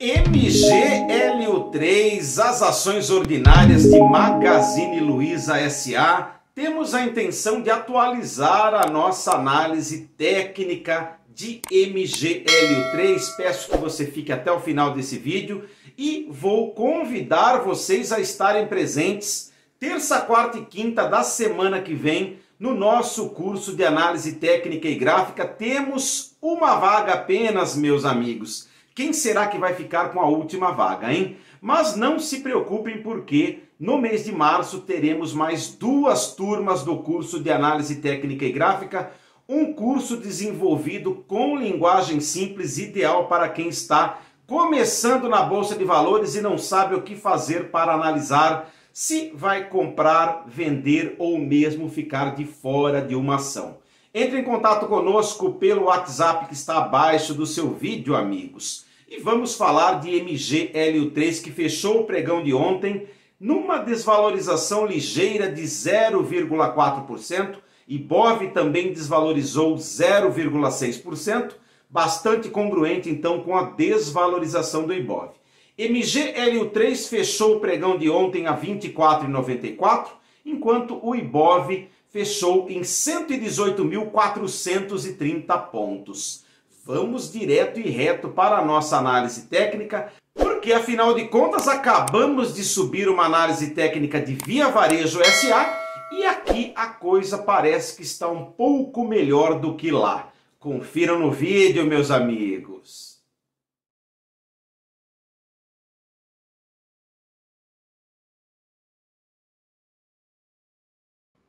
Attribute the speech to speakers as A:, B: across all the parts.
A: MGLU3, as ações ordinárias de Magazine Luiza SA, temos a intenção de atualizar a nossa análise técnica de MGLU3. Peço que você fique até o final desse vídeo e vou convidar vocês a estarem presentes terça, quarta e quinta da semana que vem no nosso curso de análise técnica e gráfica. Temos uma vaga apenas, meus amigos. Quem será que vai ficar com a última vaga, hein? Mas não se preocupem porque no mês de março teremos mais duas turmas do curso de análise técnica e gráfica, um curso desenvolvido com linguagem simples, ideal para quem está começando na bolsa de valores e não sabe o que fazer para analisar se vai comprar, vender ou mesmo ficar de fora de uma ação. Entre em contato conosco pelo WhatsApp que está abaixo do seu vídeo, amigos. E vamos falar de MGLU3 que fechou o pregão de ontem numa desvalorização ligeira de 0,4%. E Bov também desvalorizou 0,6%, bastante congruente então com a desvalorização do Ibov. MGLU3 fechou o pregão de ontem a 24,94, enquanto o Ibov fechou em 118.430 pontos vamos direto e reto para a nossa análise técnica, porque afinal de contas acabamos de subir uma análise técnica de Via Varejo SA e aqui a coisa parece que está um pouco melhor do que lá. Confiram no vídeo, meus amigos.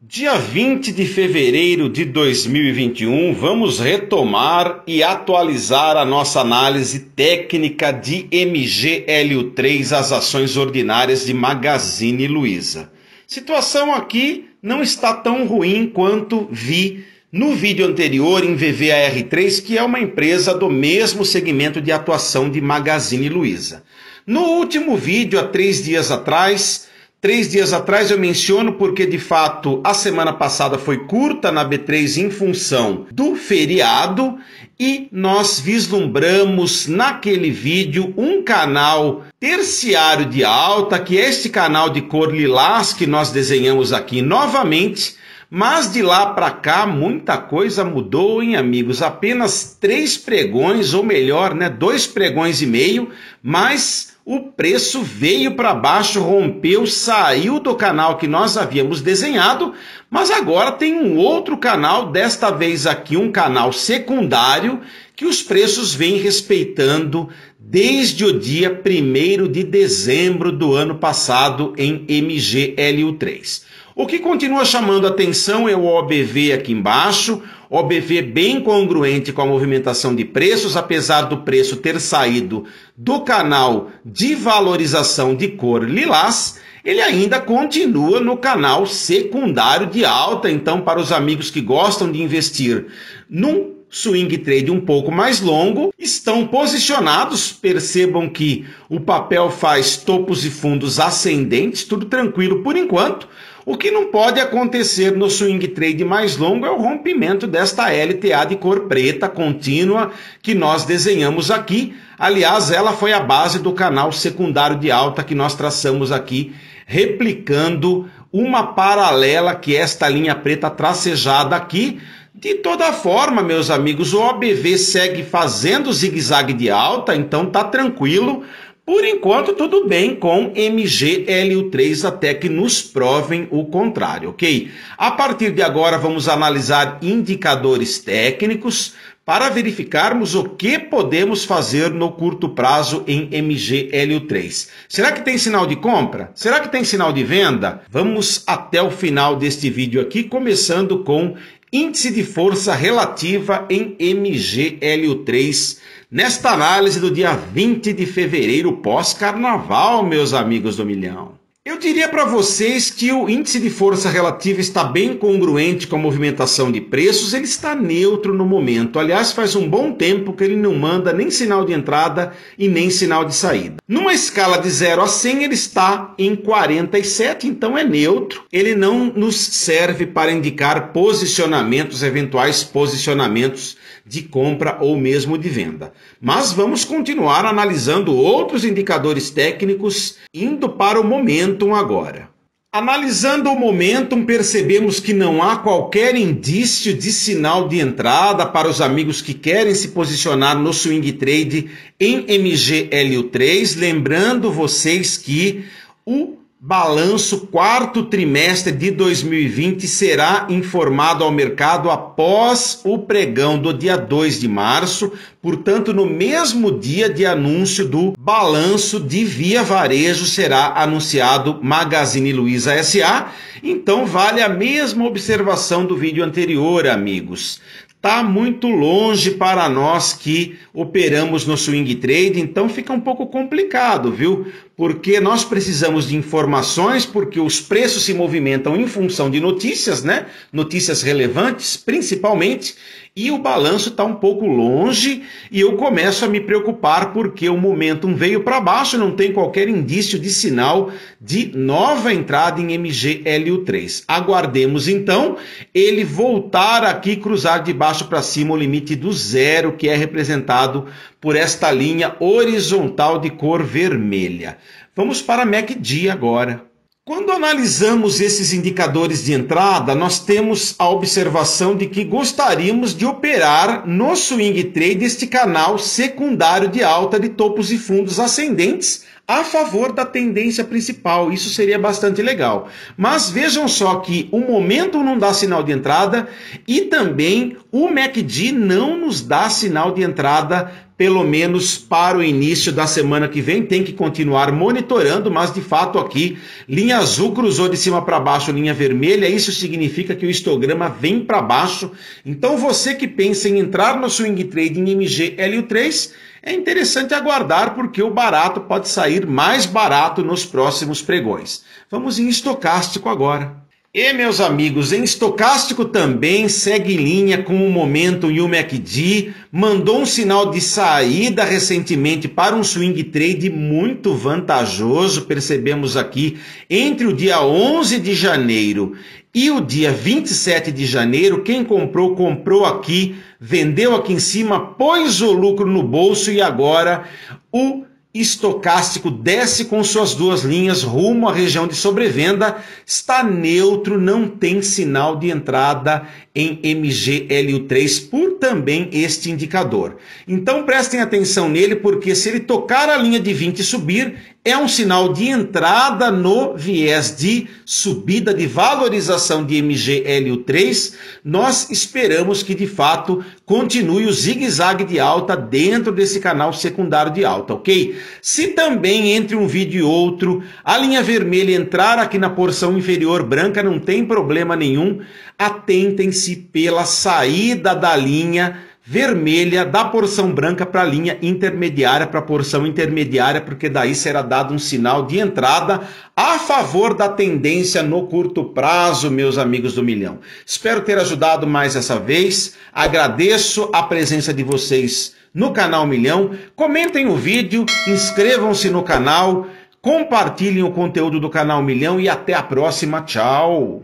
A: Dia 20 de fevereiro de 2021, vamos retomar e atualizar a nossa análise técnica de MGLU3, as ações ordinárias de Magazine Luiza. Situação aqui não está tão ruim quanto vi no vídeo anterior em VVAR3, que é uma empresa do mesmo segmento de atuação de Magazine Luiza. No último vídeo, há três dias atrás, Três dias atrás eu menciono porque de fato a semana passada foi curta na B3 em função do feriado e nós vislumbramos naquele vídeo um canal terciário de alta, que é este canal de cor lilás que nós desenhamos aqui novamente. Mas de lá para cá muita coisa mudou, hein, amigos? Apenas três pregões, ou melhor, né, dois pregões e meio, mas o preço veio para baixo, rompeu, saiu do canal que nós havíamos desenhado, mas agora tem um outro canal, desta vez aqui um canal secundário, que os preços vêm respeitando desde o dia 1 de dezembro do ano passado em MGLU3. O que continua chamando atenção é o OBV aqui embaixo, OBV bem congruente com a movimentação de preços, apesar do preço ter saído do canal de valorização de cor lilás, ele ainda continua no canal secundário de alta. Então, para os amigos que gostam de investir num swing trade um pouco mais longo, estão posicionados. Percebam que o papel faz topos e fundos ascendentes, tudo tranquilo por enquanto. O que não pode acontecer no swing trade mais longo é o rompimento desta LTA de cor preta contínua que nós desenhamos aqui. Aliás, ela foi a base do canal secundário de alta que nós traçamos aqui, replicando uma paralela que esta linha preta tracejada aqui. De toda forma, meus amigos, o OBV segue fazendo zigue-zague de alta, então tá tranquilo. Por enquanto, tudo bem com MGLU3 até que nos provem o contrário, ok? A partir de agora, vamos analisar indicadores técnicos para verificarmos o que podemos fazer no curto prazo em MGLU3. Será que tem sinal de compra? Será que tem sinal de venda? Vamos até o final deste vídeo aqui, começando com índice de força relativa em MGLU3 nesta análise do dia 20 de fevereiro, pós-carnaval, meus amigos do milhão. Eu diria para vocês que o índice de força relativa está bem congruente com a movimentação de preços, ele está neutro no momento. Aliás, faz um bom tempo que ele não manda nem sinal de entrada e nem sinal de saída. Numa escala de 0 a 100, ele está em 47, então é neutro. Ele não nos serve para indicar posicionamentos, eventuais posicionamentos de compra ou mesmo de venda. Mas vamos continuar analisando outros indicadores técnicos, indo para o momentum agora. Analisando o momentum, percebemos que não há qualquer indício de sinal de entrada para os amigos que querem se posicionar no swing trade em MGLU3, lembrando vocês que o Balanço quarto trimestre de 2020 será informado ao mercado após o pregão do dia 2 de março, portanto, no mesmo dia de anúncio do balanço de Via Varejo será anunciado Magazine Luiza SA. Então, vale a mesma observação do vídeo anterior, amigos está muito longe para nós que operamos no swing trade, então fica um pouco complicado, viu? Porque nós precisamos de informações, porque os preços se movimentam em função de notícias, né? Notícias relevantes, principalmente, e o balanço está um pouco longe e eu começo a me preocupar porque o momentum veio para baixo, não tem qualquer indício de sinal de nova entrada em MGLU3. Aguardemos então ele voltar aqui cruzar de baixo para cima o limite do zero que é representado por esta linha horizontal de cor vermelha. Vamos para MACD agora. Quando analisamos esses indicadores de entrada, nós temos a observação de que gostaríamos de operar no swing trade este canal secundário de alta de topos e fundos ascendentes a favor da tendência principal. Isso seria bastante legal. Mas vejam só que o momento não dá sinal de entrada e também o MACD não nos dá sinal de entrada pelo menos para o início da semana que vem. Tem que continuar monitorando, mas de fato aqui, linha azul cruzou de cima para baixo, linha vermelha. Isso significa que o histograma vem para baixo. Então você que pensa em entrar no swing trade em MGLU3, é interessante aguardar porque o barato pode sair mais barato nos próximos pregões. Vamos em estocástico agora. E meus amigos, em estocástico também segue em linha com o momento e o MACD, mandou um sinal de saída recentemente para um swing trade muito vantajoso, percebemos aqui, entre o dia 11 de janeiro e o dia 27 de janeiro, quem comprou, comprou aqui, vendeu aqui em cima, pôs o lucro no bolso e agora o estocástico desce com suas duas linhas rumo à região de sobrevenda, está neutro, não tem sinal de entrada em MGLU3 por também este indicador. Então prestem atenção nele, porque se ele tocar a linha de 20 e subir, é um sinal de entrada no viés de subida de valorização de MGLU3. Nós esperamos que de fato continue o zigue-zague de alta dentro desse canal secundário de alta, ok? Se também entre um vídeo e outro a linha vermelha entrar aqui na porção inferior branca, não tem problema nenhum. Atentem-se pela saída da linha vermelha da porção branca para a linha intermediária, para a porção intermediária, porque daí será dado um sinal de entrada a favor da tendência no curto prazo, meus amigos do milhão. Espero ter ajudado mais essa vez. Agradeço a presença de vocês no canal Milhão. Comentem o vídeo, inscrevam-se no canal, compartilhem o conteúdo do canal Milhão e até a próxima. Tchau!